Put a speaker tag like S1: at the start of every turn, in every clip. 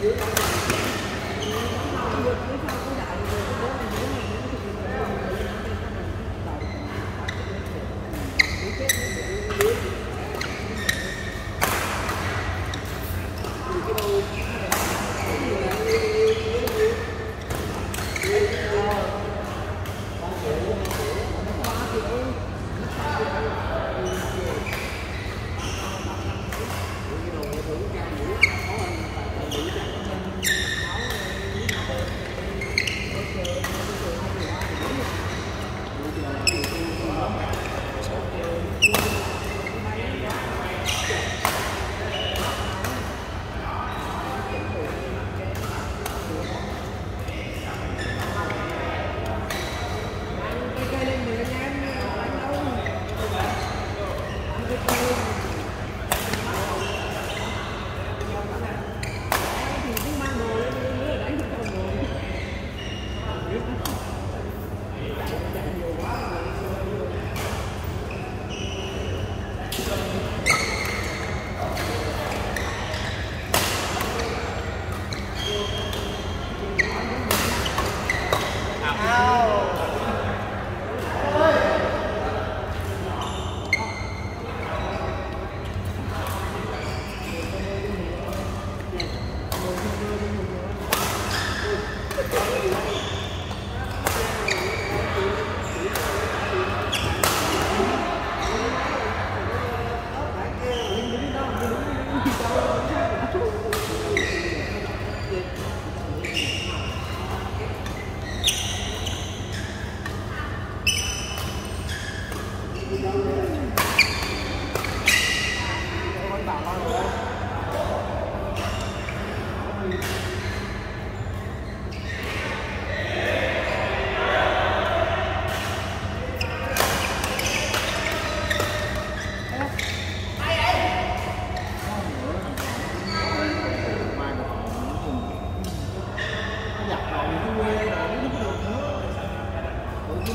S1: Deus.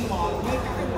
S1: Được nữa tự nhiên